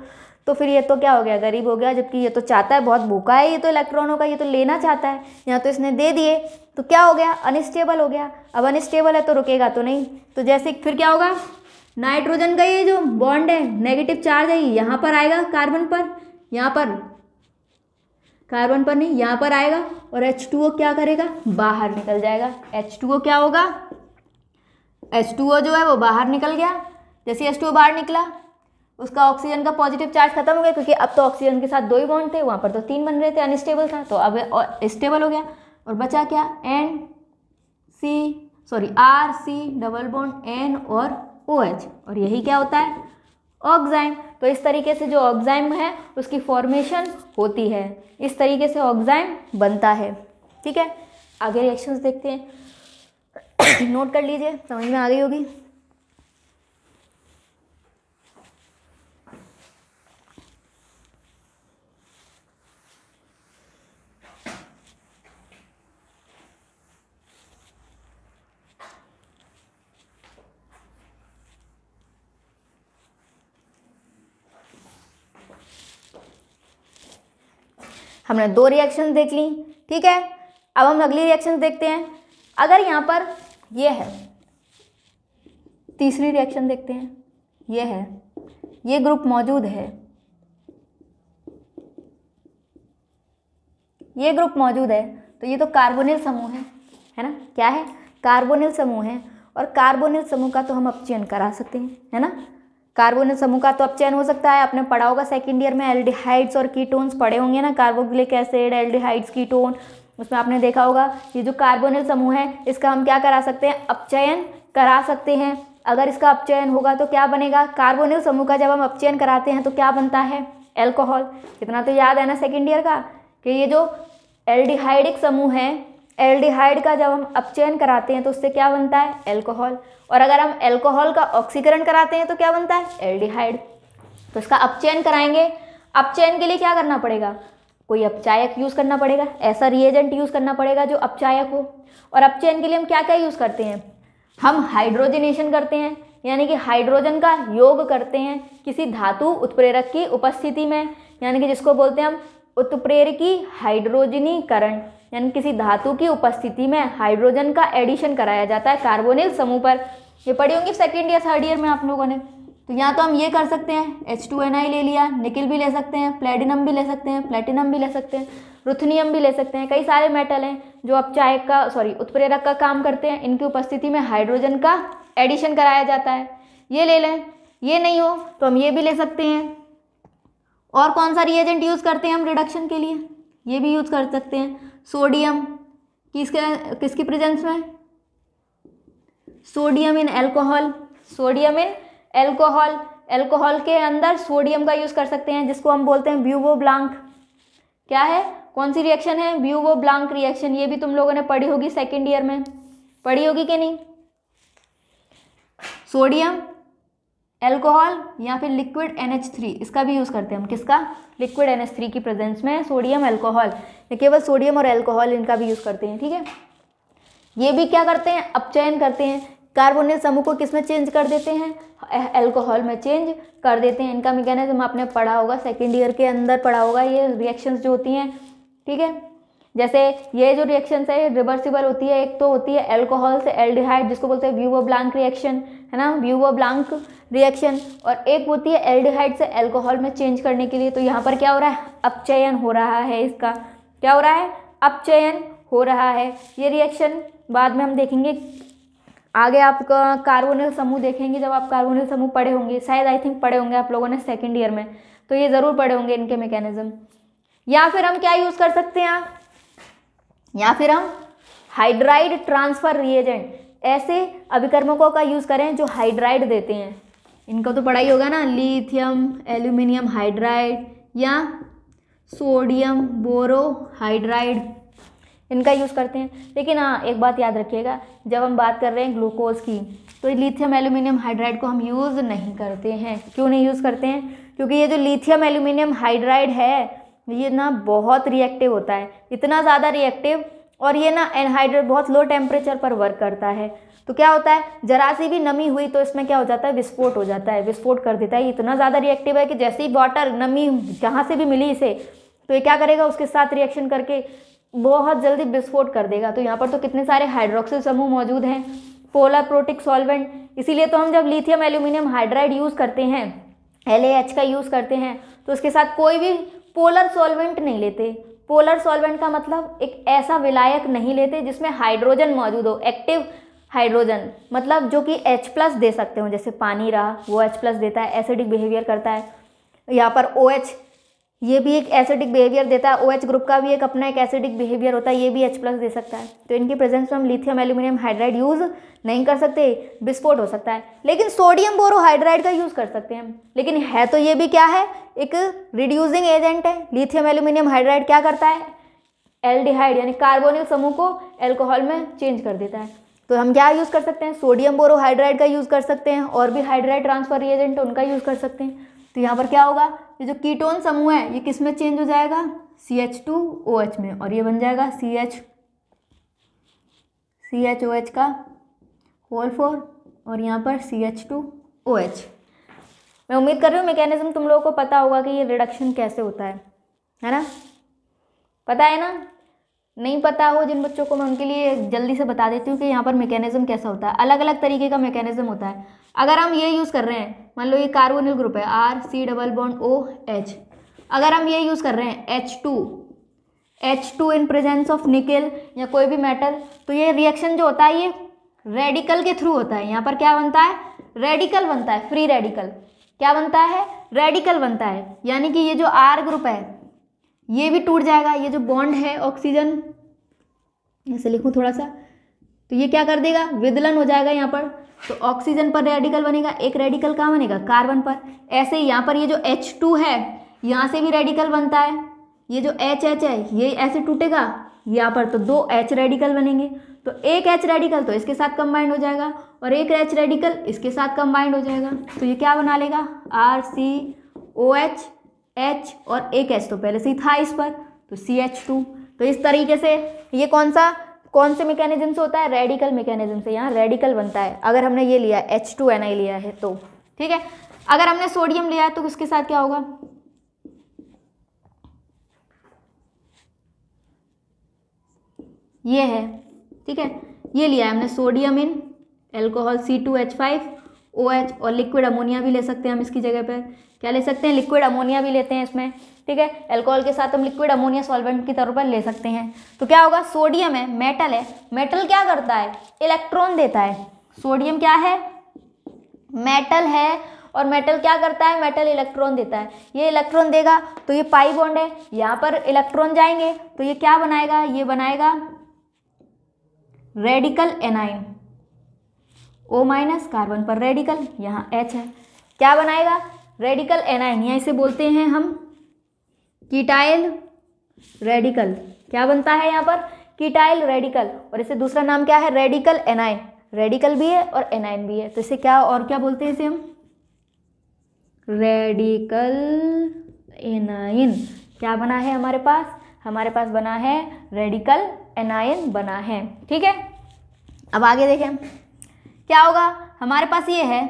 तो फिर ये तो क्या हो गया? गरीब हो गया, जबकि ये तो चाहता है, बहुत भूखा है ये तो इलेक्ट्रॉनों का ये तो लेना चाहता है, यहाँ तो इसने दे दिए। तो क्या हो गया? अनस्टेबल हो गया। अब अनस्टेबल है तो रुकेगा तो नहीं। तो जैसे फिर क्या होगा? नाइट्रोजन का ये जो बॉन्ड है नेगेटिव चार्ज है, यहाँ पर आएगा कार्बन पर, यहाँ पर। कार्बन पर नहीं, यहाँ पर आएगा और एच टू ओ क्या करेगा? बाहर निकल जाएगा। एच टू ओ क्या होगा? एच टू ओ जो है वो बाहर निकल गया। जैसे एच टू बाहर निकला उसका ऑक्सीजन का पॉजिटिव चार्ज खत्म हो गया, क्योंकि अब तो ऑक्सीजन के साथ दो ही बॉन्ड थे, वहाँ पर तो तीन बन रहे थे अनस्टेबल था तो अब स्टेबल हो गया। और बचा क्या? N C sorry R C double bond N और ओ OH और यही क्या होता है? ऑक्जाइम तो इस तरीके से जो ऑक्जाइम है, उसकी फॉर्मेशन होती है। इस तरीके से ऑक्जाइम बनता है। ठीक है? आगे रिएक्शंस देखते हैं। *coughs* नोट कर लीजिए, समझ में आ गई होगी? हमने दो रिएक्शन देख ली, ठीक है? अब हम अगली रिएक्शन देखते हैं। अगर यहाँ पर ये है, तीसरी रिएक्शन देखते हैं। ये है, ये ग्रुप मौजूद है। ये ग्रुप मौजूद है तो ये तो कार्बोनिल समूह है है ना? क्या है? कार्बोनिल समूह है, और कार्बोनिल समूह का तो हम अपचयन करा सकते हैं, है ना? कार्बोनिल समूह का तो अपचयन हो सकता है। आपने पढ़ा होगा सेकेंड ईयर में एल्डिहाइड्स और कीटोन्स पढ़े होंगे ना कार्बोक्लिक एसिड एल्डिहाइड्स कीटोन उसमें आपने देखा होगा ये जो कार्बोनिल समूह है, इसका हम क्या करा सकते हैं? अपचयन करा सकते हैं। अगर इसका अपचयन होगा तो क्या बनेगा? कार्बोनिल समूह का जब हम अपचयन कराते हैं तो क्या बनता है? एल्कोहल इतना तो याद है ना सेकेंड ईयर का कि ये जो एल्डिहाइडिक समूह है एल्डिहाइड का जब हम अपचयन कराते हैं तो उससे क्या बनता है? एल्कोहल। और अगर हम एल्कोहल का ऑक्सीकरण कराते हैं तो क्या बनता है? एल्डिहाइड। तो इसका अपचयन कराएँगे। अपचयन के लिए क्या करना पड़ेगा? कोई अपचायक यूज़ करना पड़ेगा। ऐसा रिएजेंट यूज़ करना पड़ेगा जो अपचायक हो। और अपचयन के लिए हम क्या क्या यूज़ करते हैं? हम हाइड्रोजनेशन करते हैं। यानी कि हाइड्रोजन का योग करते हैं किसी धातु उत्प्रेरक की उपस्थिति में। यानी कि जिसको बोलते हैं हम उत्प्रेरकी हाइड्रोजनीकरण यानी किसी धातु की उपस्थिति में हाइड्रोजन का एडिशन कराया जाता है कार्बोनिल समूह पर। ये पढ़ी होंगी सेकेंड या थर्ड ईयर में आप लोगों ने। तो यहाँ तो हम ये कर सकते हैं एच टू एन आई ले लिया, निकिल भी ले सकते हैं प्लेटिनम भी ले सकते हैं प्लेटिनम भी ले सकते हैं रुथनियम भी ले सकते हैं। कई सारे मेटल हैं जो अपचायक का सॉरी उत्प्रेरक का काम करते हैं। इनकी उपस्थिति में हाइड्रोजन का एडिशन कराया जाता है। ये ले लें, ये नहीं हो तो हम ये भी ले सकते हैं। और कौन सा रिएजेंट यूज़ करते हैं हम रिडक्शन के लिए? ये भी यूज़ कर सकते हैं। सोडियम। किसके, किसकी प्रेजेंस में? Sodium in alcohol sodium in alcohol alcohol के अंदर सोडियम का यूज़ कर सकते हैं, जिसको हम बोलते हैं ब्यूवो ब्लांक। क्या है? कौन सी रिएक्शन है? ब्यूवो ब्लांक रिएक्शन ये भी तुम लोगों ने पढ़ी होगी सेकेंड ईयर में। पढ़ी होगी कि नहीं? सोडियम एल्कोहल या फिर लिक्विड NH3 इसका भी यूज़ करते हैं हम। किसका? लिक्विड NH3 की प्रेजेंस में सोडियम एल्कोहल केवल सोडियम और एल्कोहल इनका भी यूज़ करते हैं, ठीक है? ये भी क्या करते हैं? अपचयन करते हैं। कार्बोनिल समूह को किसमें चेंज कर देते हैं? एल्कोहल में चेंज कर देते हैं। इनका मैकेनिज्म आपने पढ़ा होगा सेकेंड ईयर के अंदर पढ़ा होगा, ये रिएक्शंस जो होती हैं, ठीक है? जैसे ये जो रिएक्शन है रिवर्सिबल होती है, एक तो होती है एल्कोहल से एल्डिहाइड जिसको बोलते हैं व्यूवो ब्लांक रिएक्शन है ना? व्यूवो ब्लांक रिएक्शन और एक होती है एल्डिहाइड से एल्कोहल में चेंज करने के लिए। तो यहाँ पर क्या हो रहा है? अपचयन हो रहा है इसका। क्या हो रहा है? अपचयन हो रहा है। ये रिएक्शन बाद में हम देखेंगे। आगे आप कार्बोनिल समूह देखेंगे, जब आप कार्बोनिल समूह पढ़े होंगे, शायद आई थिंक पढ़े होंगे आप लोगों ने सेकेंड ईयर में तो ये ज़रूर पढ़े होंगे इनके मैकेनिज्म या फिर हम क्या यूज़ कर सकते हैं? या फिर हम हाइड्राइड ट्रांसफ़र रिएजेंट ऐसे अभिकर्मकों का यूज़ करें जो हाइड्राइड देते हैं। इनका तो पढ़ाई होगा ना लिथियम एल्यूमिनियम हाइड्राइड या सोडियम बोरो हाइड्राइड इनका यूज़ करते हैं। लेकिन हाँ एक बात याद रखिएगा, जब हम बात कर रहे हैं ग्लूकोज की तो लिथियम एल्यूमिनियम हाइड्राइड को हम यूज़ नहीं करते हैं। क्यों नहीं यूज़ करते हैं? क्योंकि ये जो लिथियम एल्यूमिनियम हाइड्राइड है ये ना बहुत रिएक्टिव होता है। इतना ज़्यादा रिएक्टिव और ये ना एनहाइड्रेट बहुत लो टेम्परेचर पर वर्क करता है। तो क्या होता है, जरा सी भी नमी हुई तो इसमें क्या हो जाता है, विस्फोट हो जाता है, विस्फोट कर देता है। इतना ज़्यादा रिएक्टिव है कि जैसे ही वाटर नमी जहाँ से भी मिली इसे तो ये क्या करेगा, उसके साथ रिएक्शन करके बहुत जल्दी विस्फोट कर देगा। तो यहाँ पर तो कितने सारे हाइड्रोक्सिल समूह मौजूद हैं। पोलर प्रोटिक सॉल्वेंट इसीलिए तो हम जब लिथियम एल्यूमिनियम हाइड्राइड यूज़ करते हैं एलएएच का यूज़ करते हैं तो उसके साथ कोई भी पोलर सॉल्वेंट नहीं लेते। पोलर सॉल्वेंट का मतलब एक ऐसा विलायक नहीं लेते जिसमें हाइड्रोजन मौजूद हो, एक्टिव हाइड्रोजन। मतलब जो कि H प्लस दे सकते हो, जैसे पानी रहा, वो H प्लस देता है एसिडिक बिहेवियर करता है। यहाँ पर OH ये भी एक एसिडिक बिहेवियर देता है। ओ OH ग्रुप का भी एक अपना एक एसिडिक बिहेवियर होता है, ये भी एच प्लस दे सकता है। तो इनकी प्रेजेंस में हम लिथियम एल्यूमिनियम हाइड्राइड यूज़ नहीं कर सकते विस्फोट हो सकता है। लेकिन सोडियम बोरोहाइड्राइड का यूज़ कर सकते हैं लेकिन है तो ये भी क्या है? एक रिड्यूसिंग एजेंट है। लिथियम एल्यूमिनियम हाइड्राइड क्या करता है? एल्डिहाइड यानी कार्बोनिल समूह को एल्कोहल में चेंज कर देता है। तो हम क्या यूज़ कर सकते हैं? सोडियम बोरोहाइड्राइड का यूज़ कर सकते हैं। और भी हाइड्राइड ट्रांसफ़र एजेंट उनका यूज़ कर सकते हैं। तो यहाँ पर क्या होगा? ये जो कीटोन समूह है, ये किसमें चेंज हो जाएगा? C H two O H में। और ये बन जाएगा C H C H O H का होल फोर और यहाँ पर C H two O H मैं उम्मीद कर रही हूँ मैकेनिज्म तुम लोगों को पता होगा कि ये रिडक्शन कैसे होता है। है ना? पता है ना? नहीं पता हो जिन बच्चों को मैं उनके लिए जल्दी से बता देती हूँ कि यहाँ पर मैकेनिज्म कैसा होता है। अलग अलग तरीके का मैकेनिज्म होता है। अगर हम ये यूज़ कर रहे हैं, मान लो ये कार्बोनिल ग्रुप है R C double bond O H अगर हम ये यूज़ कर रहे हैं H two H two in presence of nickel या कोई भी मेटल तो ये रिएक्शन जो होता है, ये रेडिकल के थ्रू होता है। यहाँ पर क्या बनता है? रेडिकल बनता है फ्री रेडिकल क्या बनता है? रेडिकल बनता है। यानी कि ये जो आर ग्रुप है ये भी टूट जाएगा, ये जो बॉन्ड है ऑक्सीजन ऐसे लिखूँ थोड़ा सा तो ये क्या कर देगा? विदलन हो जाएगा यहाँ पर। तो ऑक्सीजन पर रेडिकल बनेगा, एक रेडिकल कहाँ बनेगा? कार्बन पर। ऐसे यहाँ पर ये जो एच टू है, यहाँ से भी रेडिकल बनता है। ये जो एच एच है, ये ऐसे टूटेगा, यहाँ पर तो दो एच रेडिकल बनेंगे। तो एक एच रेडिकल तो इसके साथ कंबाइंड हो जाएगा और एक एच रेडिकल इसके साथ कंबाइंड हो जाएगा। तो ये क्या बना लेगा? R C O H H और एक एच तो पहले से ही था इस पर तो सी एच टू तो इस तरीके से ये कौन सा, कौन से मैकेनिज्म से होता है? रेडिकल मैकेनिज्म से। यहाँ रेडिकल बनता है। अगर हमने ये लिया एच टू एन आई लिया है तो। ठीक है? अगर हमने सोडियम लिया है तो उसके साथ क्या होगा? ये है। ठीक है? ये लिया है हमने sodium in alcohol C two H five O H और लिक्विड अमोनिया भी ले सकते हैं हम इसकी जगह पर क्या ले सकते हैं? लिक्विड अमोनिया भी लेते हैं इसमें, ठीक है? एल्कोहल के साथ हम लिक्विड अमोनिया सॉल्वेंट की तौर पर ले सकते हैं। तो क्या होगा? सोडियम है मेटल है। मेटल क्या करता है? इलेक्ट्रॉन देता है। सोडियम क्या है? मेटल है। और मेटल क्या करता है? मेटल इलेक्ट्रॉन देता है। ये इलेक्ट्रॉन देगा तो ये पाई बॉन्ड है। यहाँ पर इलेक्ट्रॉन जाएँगे तो ये क्या बनाएगा? ये बनाएगा radical anion O minus carbon पर रेडिकल यहाँ एच है। क्या बनाएगा? रेडिकल एनाइन या इसे बोलते हैं हम कीटाइल रेडिकल क्या बनता है यहाँ पर? कीटाइल रेडिकल और इसे दूसरा नाम क्या है? रेडिकल एनाइन रेडिकल भी है और एनाइन भी है। तो इसे क्या और क्या बोलते हैं इसे हम? रेडिकल एनाइन क्या बना है हमारे पास? हमारे पास बना है रेडिकल एनाइन बना है। ठीक है? अब आगे देखें। क्या होगा? हमारे पास ये है।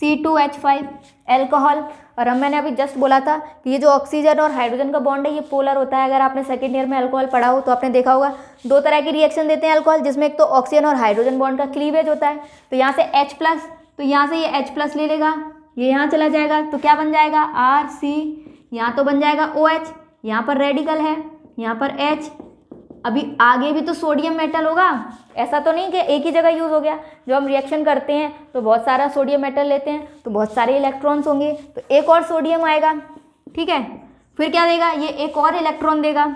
C two H five alcohol और हम मैंने अभी जस्ट बोला था कि ये जो ऑक्सीजन और हाइड्रोजन का बॉन्ड है, ये पोलर होता है। अगर आपने सेकेंड ईयर में अल्कोहल पढ़ा हो तो आपने देखा होगा, दो तरह की रिएक्शन देते हैं अल्कोहल जिसमें एक तो ऑक्सीजन और हाइड्रोजन बॉन्ड का क्लीवेज होता है। तो यहाँ से एच प्लस तो यहाँ से ये एच प्लस ले लेगा। ये यहाँ चला जाएगा तो क्या बन जाएगा? आर सी यहाँ तो बन जाएगा ओ एच यहाँ पर रेडिकल है, यहाँ पर एच अभी आगे भी तो सोडियम मेटल होगा। ऐसा तो नहीं कि एक ही जगह यूज़ हो गया। जब हम रिएक्शन करते हैं तो बहुत सारा सोडियम मेटल लेते हैं तो बहुत सारे इलेक्ट्रॉन्स होंगे तो एक और सोडियम आएगा। ठीक है? फिर क्या देगा? ये एक और इलेक्ट्रॉन देगा।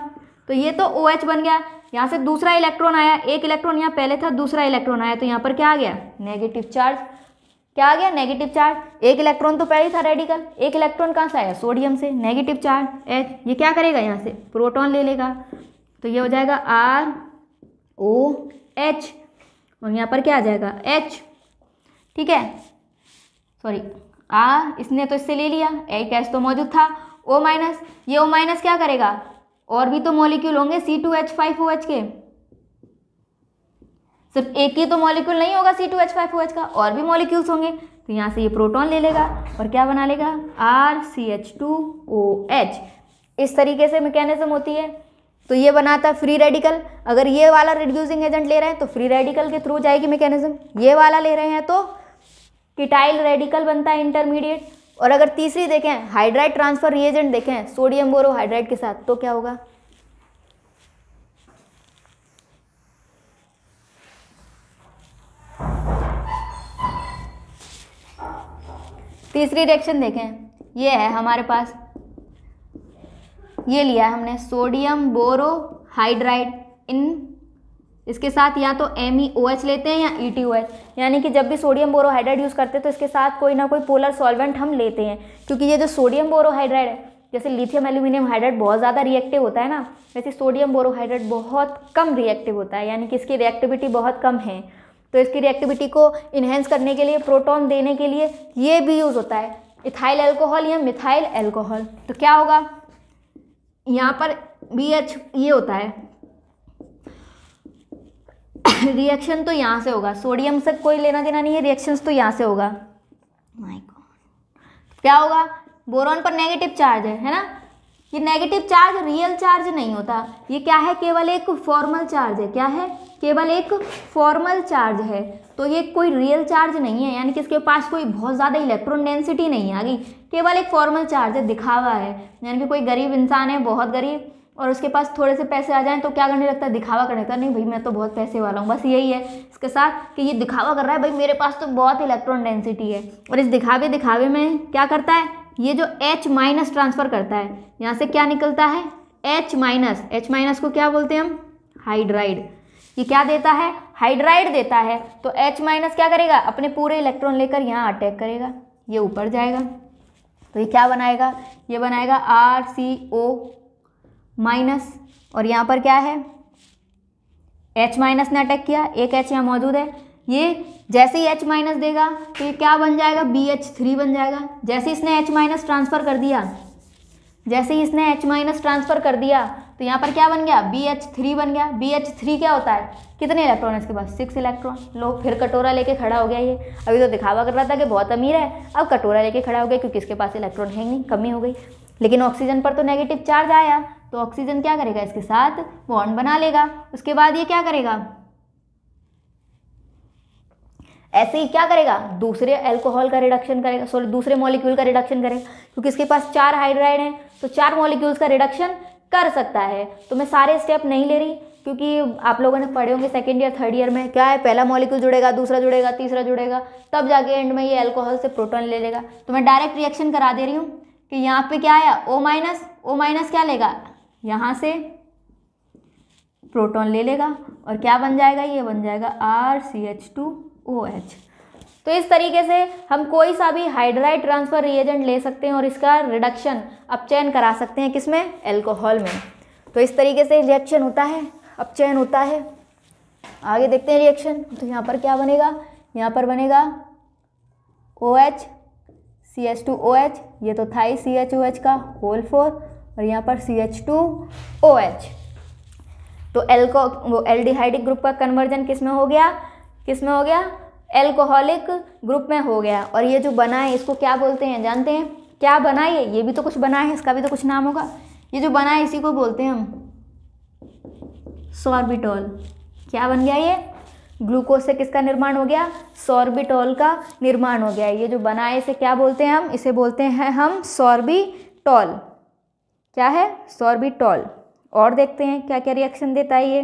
तो ये तो ओ OH बन गया। यहाँ से दूसरा इलेक्ट्रॉन आया। एक इलेक्ट्रॉन यहाँ पहले था, दूसरा इलेक्ट्रॉन आया। तो यहाँ पर क्या आ गया? नेगेटिव चार्ज क्या आ गया? नेगेटिव चार्ज एक इलेक्ट्रॉन तो पहले था रेडिकल एक इलेक्ट्रॉन कहाँ से आया? सोडियम से। नेगेटिव चार्ज एच ये क्या करेगा? यहाँ से प्रोटॉन ले लेगा। तो ये हो जाएगा आर ओ एच और यहाँ पर क्या आ जाएगा? एच। ठीक है? सॉरी आर, इसने तो इससे ले लिया। एक एच तो मौजूद था। ओ माइनस, ये ओ माइनस क्या करेगा? और भी तो मॉलिक्यूल होंगे C two H five O H के। सिर्फ़ एक ही तो मॉलिक्यूल नहीं होगा C two H five O H का, और भी मॉलिक्यूल्स होंगे। तो यहाँ से ये प्रोटॉन ले लेगा और क्या बना लेगा? R C H two O H इस तरीके से मैकेनिज्म होती है। तो ये बनाता है फ्री रेडिकल अगर ये वाला रिड्यूसिंग एजेंट ले रहे हैं तो फ्री रेडिकल के थ्रू जाएगी मैकेनिज्म ये वाला ले रहे हैं तो किटाइल रेडिकल बनता है इंटरमीडिएट और अगर तीसरी देखें हाइड्राइड ट्रांसफ़र रिएजेंट देखें सोडियम बोरोहाइड्राइड के साथ तो क्या होगा? तीसरी रिएक्शन देखें। ये है हमारे पास। ये लिया है हमने सोडियम बोरो हाइड्राइड इन इसके साथ या तो एम ई ओ एच लेते हैं या ई टी ओ एच यानी कि जब भी सोडियम बोरोहाइड्राइड यूज़ करते हैं तो इसके साथ कोई ना कोई पोलर सॉल्वेंट हम लेते हैं। क्योंकि ये जो सोडियम बोरोहाइड्राइड है, जैसे लिथियम एल्यूमिनियम हाइड्राइड बहुत ज़्यादा रिएक्टिव होता है ना, वैसे सोडियम बोरोहाइड्राइड बहुत कम रिएक्टिव होता है, यानी कि इसकी रिएक्टिविटी बहुत कम है। तो इसकी रिएक्टिविटी को इन्हेंस करने के लिए प्रोटॉन देने के लिए ये भी यूज़ होता है इथाइल एल्कोहल या मिथाइल एल्कोहल तो क्या होगा? यहाँ पर बी एच ये होता है। *coughs* रिएक्शन तो यहाँ से होगा। सोडियम से कोई लेना देना नहीं है रिएक्शंस तो यहाँ से होगा। क्या होगा? बोरॉन पर नेगेटिव चार्ज है है ना? ये नेगेटिव चार्ज रियल चार्ज नहीं होता। ये क्या है? केवल एक फॉर्मल चार्ज है। क्या है? केवल एक फॉर्मल चार्ज है तो ये कोई रियल चार्ज नहीं है, यानी कि इसके पास कोई बहुत ज़्यादा इलेक्ट्रॉन डेंसिटी नहीं आ गई केवल एक फॉर्मल चार्ज है, दिखावा है, यानी कि कोई गरीब इंसान है, बहुत गरीब, और उसके पास थोड़े से पैसे आ जाएँ तो क्या करने लगता है? दिखावा करने लगता नहीं भाई, मैं तो बहुत पैसे वाला हूँ, बस यही है इसके साथ कि ये दिखावा कर रहा है। भाई, मेरे पास तो बहुत इलेक्ट्रॉन डेंसिटी है, और इस दिखावे दिखावे में क्या करता है? ये जो एच माइनस ट्रांसफ़र करता है, यहाँ से क्या निकलता है? एच माइनस एच माइनस को क्या बोलते हैं हम? हाइड्राइड ये क्या देता है? हाइड्राइड देता है। तो H माइनस क्या करेगा? अपने पूरे इलेक्ट्रॉन लेकर यहाँ अटैक करेगा। ये ऊपर जाएगा। तो ये क्या बनाएगा? ये बनाएगा आर सी ओ माइनस और यहाँ पर क्या है? H माइनस ने अटैक किया। एक H यहाँ मौजूद है। ये जैसे ही H माइनस देगा तो ये क्या बन जाएगा? बी एच थ्री बन जाएगा। जैसे इसने H माइनस ट्रांसफ़र कर दिया, जैसे ही इसने H माइनस ट्रांसफ़र कर दिया तो यहाँ पर क्या बन गया? बी एच थ्री बन गया। बी एच थ्री क्या होता है? कितने इलेक्ट्रॉन है इसके पास? सिक्स इलेक्ट्रॉन लो, फिर कटोरा लेके खड़ा हो गया ये। अभी तो दिखावा कर रहा था कि बहुत अमीर है। अब कटोरा लेके खड़ा हो गया क्योंकि इसके पास इलेक्ट्रॉन है नहीं, कमी हो गई। लेकिन ऑक्सीजन पर तो नेगेटिव चार्ज आया। तो ऑक्सीजन क्या करेगा? इसके साथ बॉन्ड बना लेगा। उसके बाद ये क्या करेगा? ऐसे ही क्या करेगा? दूसरे अल्कोहल का रिडक्शन करेगा। सॉरी दूसरे मॉलिक्यूल का रिडक्शन करेगा। क्योंकि इसके पास चार हाइड्राइड हैं। तो चार मॉलिक्यूल्स का रिडक्शन कर सकता है। तो मैं सारे स्टेप नहीं ले रही, क्योंकि आप लोगों ने पढ़े होंगे सेकेंड ईयर थर्ड ईयर में, क्या है, पहला मॉलिक्यूल जुड़ेगा, दूसरा जुड़ेगा, तीसरा जुड़ेगा, तब जाके एंड में ये अल्कोहल से प्रोटॉन ले लेगा। तो मैं डायरेक्ट रिएक्शन करा दे रही हूँ कि यहाँ पे क्या आया? ओ माइनस ओ माइनस क्या लेगा? यहाँ से प्रोटॉन ले लेगा और क्या बन जाएगा? ये बन जाएगा R C H two O H तो इस तरीके से हम कोई सा भी हाइड्राइड ट्रांसफ़र रिएजेंट ले सकते हैं और इसका रिडक्शन, अपचयन करा सकते हैं किसमें? एल्कोहल में। तो इस तरीके से रिएक्शन होता है, अपचयन होता है। आगे देखते हैं रिएक्शन। तो यहाँ पर क्या बनेगा? यहाँ पर बनेगा O H C H two O H ये तो था ही सी एच ओ एच का होल फोर और यहाँ पर C H two O H तो एल्को वो एल्डिहाइडिक ग्रुप का कन्वर्जन किसमें हो गया? किसमें हो गया? एल्कोहलिक ग्रुप में हो गया। और ये जो बना है, इसको क्या बोलते हैं? जानते हैं? क्या बना है ये? भी तो कुछ बना है, इसका भी तो कुछ नाम होगा। ये जो बना है, इसी को बोलते हैं हम सॉर्बिटॉल क्या बन गया ये? ग्लूकोज से किसका निर्माण हो गया? सॉर्बिटॉल का निर्माण हो गया। ये जो बना है, इसे क्या बोलते हैं हम? इसे बोलते हैं हम सॉर्बिटॉल क्या है? सॉर्बिटॉल और देखते हैं क्या क्या रिएक्शन देता है ये?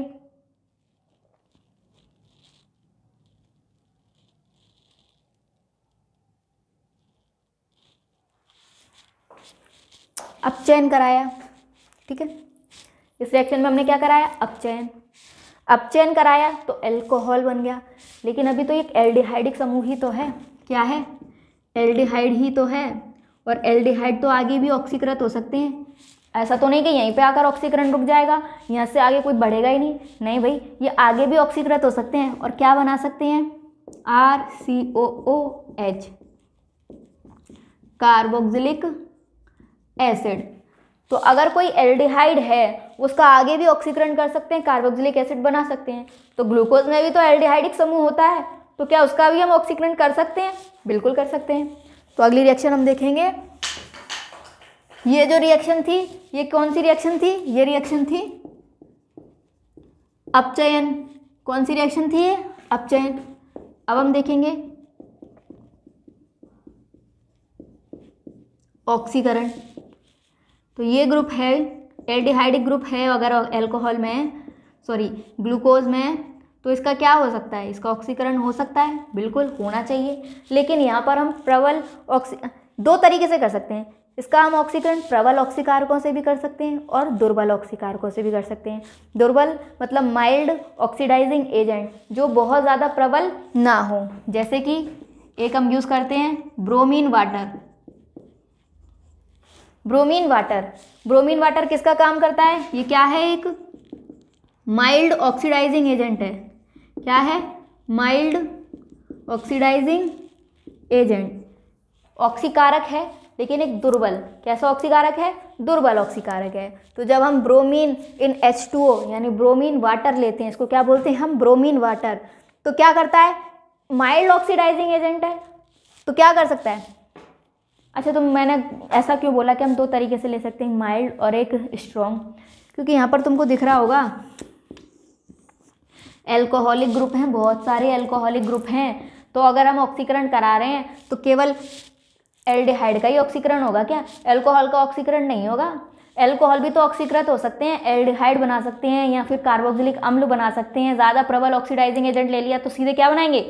अपचयन कराया, ठीक है? इस रिएक्शन में हमने क्या कराया? अपचयन अपचयन कराया तो एल्कोहल बन गया। लेकिन अभी तो एक एल्डिहाइडिक समूह ही तो है। क्या है? एल्डिहाइड ही तो है। और एल्डिहाइड तो आगे भी ऑक्सीकृत हो सकते हैं। ऐसा तो नहीं कि यहीं पे आकर ऑक्सीकरण रुक जाएगा। यहाँ से आगे कोई बढ़ेगा ही नहीं। नहीं भाई, ये आगे भी ऑक्सीकृत हो सकते हैं। और क्या बना सकते हैं? R C O O H carboxylic acid. तो अगर कोई एल्डिहाइड है, उसका आगे भी ऑक्सीकरण कर सकते हैं कार्बोक्सिलिक एसिड बना सकते हैं। तो ग्लूकोज में भी तो एल्डिहाइडिक समूह होता है तो क्या उसका भी हम ऑक्सीकरण कर सकते हैं? बिल्कुल कर सकते हैं। तो अगली रिएक्शन हम देखेंगे। ये जो रिएक्शन थी, ये कौन सी रिएक्शन थी? ये रिएक्शन थी अपचयन। कौन सी रिएक्शन थी ये? अपचयन। अब हम देखेंगे ऑक्सीकरण। तो ये ग्रुप है, एल्डिहाइडिक ग्रुप है अगर एल्कोहल में, सॉरी, ग्लूकोज में तो इसका क्या हो सकता है? इसका ऑक्सीकरण हो सकता है, बिल्कुल होना चाहिए। लेकिन यहाँ पर हम प्रबल ऑक्सी, दो तरीके से कर सकते हैं। इसका हम ऑक्सीकरण प्रबल ऑक्सीकारकों से भी कर सकते हैं और दुर्बल ऑक्सीकारकों से भी कर सकते हैं। दुर्बल मतलब माइल्ड ऑक्सीडाइजिंग एजेंट, जो बहुत ज़्यादा प्रबल ना हो। जैसे कि एक हम यूज़ करते हैं bromine water. Bromine water. Bromine water किसका काम करता है? ये क्या है एक? माइल्ड ऑक्सीडाइजिंग एजेंट है। क्या है? Mild oxidising agent. ऑक्सीकारक है, लेकिन एक दुर्बल। कैसा ऑक्सीकारक है? दुर्बल ऑक्सीकारक है। तो जब हम bromine in H two O यानी ब्रोमीन वाटर लेते हैं, इसको क्या बोलते हैं हम? Bromine water. तो क्या करता है? माइल्ड ऑक्सीडाइजिंग एजेंट है। तो क्या कर सकता है? अच्छा तो मैंने ऐसा क्यों बोला कि हम दो तरीके से ले सकते हैं माइल्ड और एक स्ट्रॉन्ग क्योंकि यहाँ पर तुमको दिख रहा होगा एल्कोहलिक ग्रुप हैं, बहुत सारे एल्कोहलिक ग्रुप हैं। तो अगर हम ऑक्सीकरण करा रहे हैं तो केवल एल्डिहाइड का ही ऑक्सीकरण होगा क्या? एल्कोहल का ऑक्सीकरण नहीं होगा। एल्कोहल भी तो ऑक्सीकृत हो सकते हैं एल्डिहाइड बना सकते हैं, या फिर कार्बोक्सिलिक अम्ल बना सकते हैं। ज़्यादा प्रबल ऑक्सीडाइजिंग एजेंट ले लिया तो सीधे क्या बनाएँगे?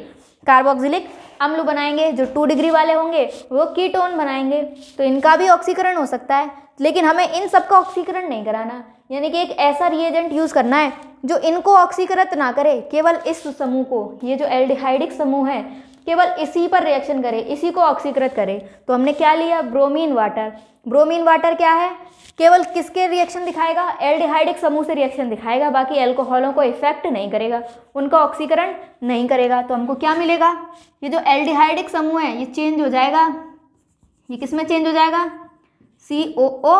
कार्बोक्सिलिक अम्ल बनाएँगे, जो टू डिग्री वाले होंगे, वो कीटोन बनाएँगे। तो इनका भी ऑक्सीकरण हो सकता है, लेकिन हमें इन सब का ऑक्सीकरण नहीं कराना। यानी कि एक ऐसा रिएजेंट यूज़ करना है, जो इनको ऑक्सीकृत ना करे, केवल इस समूह को, ये जो एल्डिहाइडिक समूह है, केवल इसी पर रिएक्शन करे, इसी को ऑक्सीकृत करे। तो हमने क्या लिया? ब्रोमीन वाटर ब्रोमीन वाटर क्या है? केवल किसके रिएक्शन दिखाएगा? एल्डिहाइडिक समूह से रिएक्शन दिखाएगा, बाकी एल्कोहलों को इफ़ेक्ट नहीं करेगा, उनका ऑक्सीकरण नहीं करेगा तो हमको क्या मिलेगा? ये जो एल्डिहाइडिक समूह है, ये चेंज हो जाएगा। ये किसमें चेंज हो जाएगा? सी ओ ओ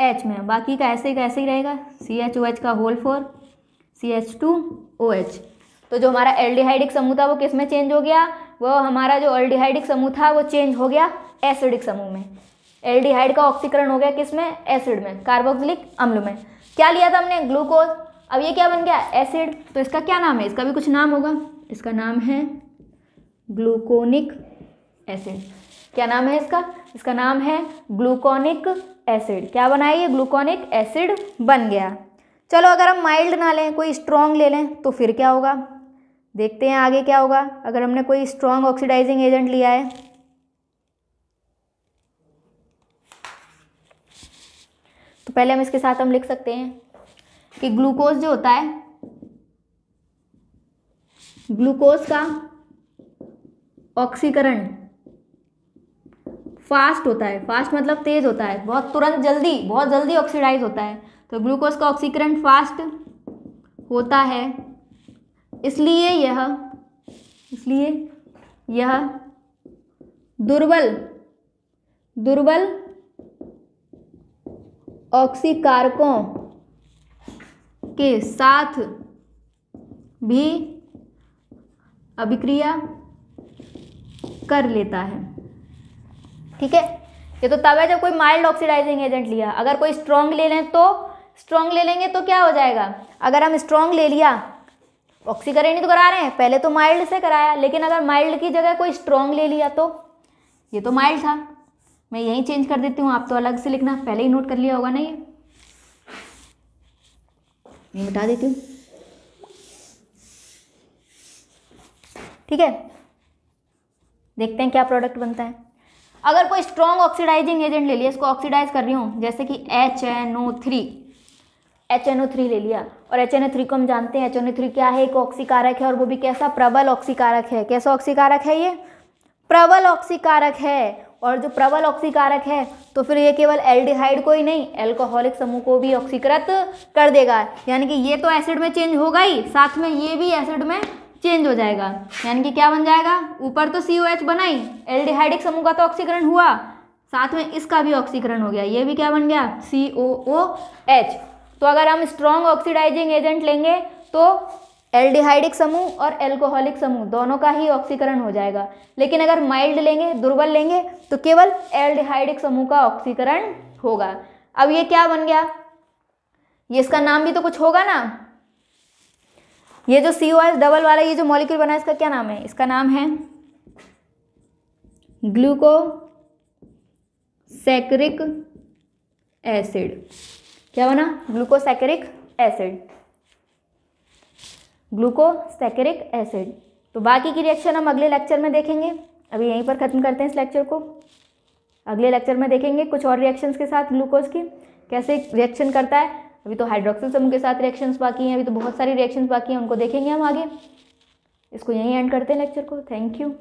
एच में। बाकी का ऐसे का ऐसे ही रहेगा। सी एच ओ एच का whole four C H two O H तो जो हमारा एल्डिहाइडिक समूह था, वो किसमें चेंज हो गया? वो हमारा जो एल्डिहाइडिक समूह था, वो चेंज हो गया एसिडिक समूह में। एल्डिहाइड का ऑक्सीकरण हो गया किसमें? एसिड में कार्बोक्सिलिक अम्ल में। क्या लिया था हमने? ग्लूकोज। अब ये क्या बन गया? एसिड। तो इसका क्या नाम है? इसका भी कुछ नाम होगा। इसका नाम है ग्लूकोनिक एसिड। क्या नाम है इसका? इसका नाम है ग्लूकोनिक एसिड। क्या बनाया ये? ग्लूकोनिक एसिड बन गया। चलो अगर हम माइल्ड ना लें, कोई स्ट्रॉन्ग ले लें तो फिर क्या होगा? देखते हैं आगे क्या होगा। अगर हमने कोई स्ट्रॉन्ग ऑक्सीडाइजिंग एजेंट लिया है तो पहले हम इसके साथ हम लिख सकते हैं कि ग्लूकोज जो होता है, ग्लूकोज का ऑक्सीकरण फास्ट होता है, फास्ट मतलब तेज होता है, बहुत तुरंत जल्दी, बहुत जल्दी ऑक्सीडाइज होता है। तो ग्लूकोज का ऑक्सीकरण फास्ट होता है, इसलिए यह इसलिए यह दुर्बल दुर्बल ऑक्सीकारकों के साथ भी अभिक्रिया कर लेता है। ठीक है? ये तो तब है जब कोई माइल्ड ऑक्सीडाइजिंग एजेंट लिया। अगर कोई स्ट्रॉन्ग ले लें तो स्ट्रॉन्ग ले लेंगे तो क्या हो जाएगा? अगर हम स्ट्रॉन्ग ले लिया ऑक्सीकरण ही तो करा रहे हैं। पहले तो माइल्ड से कराया, लेकिन अगर माइल्ड की जगह कोई स्ट्रॉन्ग ले लिया तो? ये तो माइल्ड था। मैं यहीं चेंज कर देती हूँ, आप तो अलग से लिखना, पहले ही नोट कर लिया होगा ना ये। मैं मिटा देती हूँ। ठीक है? देखते हैं क्या प्रोडक्ट बनता है। अगर कोई स्ट्रॉन्ग ऑक्सीडाइजिंग एजेंट ले लिया, इसको ऑक्सीडाइज कर रही हूँ, जैसे कि H N O three H N O three ले लिया। और एच एन ओ थ्री को हम जानते हैं एच एन ओ थ्री क्या है, एक ऑक्सीकारक है, और वो भी कैसा? प्रबल ऑक्सीकारक है। कैसा ऑक्सीकारक है ये? प्रबल ऑक्सीकारक है। और जो प्रबल ऑक्सीकारक है तो फिर ये केवल एल्डिहाइड को ही नहीं एल्कोहलिक समूह को भी ऑक्सीकृत कर देगा। यानी कि ये तो एसिड में चेंज होगा ही, साथ में ये भी एसिड में चेंज हो जाएगा। यानी कि क्या बन जाएगा? ऊपर तो सी ओ एच बना ही एल्डिहाइडिक समूह का तो ऑक्सीकरण हुआ, साथ में इसका भी ऑक्सीकरण हो गया। ये भी क्या बन गया? सी ओ ओ एच तो अगर हम स्ट्रॉन्ग ऑक्सीडाइजिंग एजेंट लेंगे तो एल्डिहाइडिक समूह और एल्कोहलिक समूह, दोनों का ही ऑक्सीकरण हो जाएगा। लेकिन अगर माइल्ड लेंगे, दुर्बल लेंगे तो केवल एल्डिहाइडिक समूह का ऑक्सीकरण होगा। अब ये क्या बन गया? ये इसका नाम भी तो कुछ होगा ना? ये जो सी डबल वाला, ये जो मॉलिक्यूल बना है, इसका क्या नाम है? इसका नाम है ग्लूको सैक्रिक एसिड क्या बना? ग्लूकोसैकेरिक एसिड ग्लूकोसैकेरिक एसिड। तो बाकी की रिएक्शन हम अगले लेक्चर में देखेंगे। अभी यहीं पर ख़त्म करते हैं इस लेक्चर को। अगले लेक्चर में देखेंगे कुछ और रिएक्शंस के साथ ग्लूकोज की। कैसे रिएक्शन करता है। अभी तो हाइड्रोक्सिल समूह के साथ रिएक्शंस बाकी हैं। अभी तो बहुत सारी रिएक्शंस बाकी हैं, उनको देखेंगे हम आगे। इसको यहीं एंड करते हैं लेक्चर को। Thank you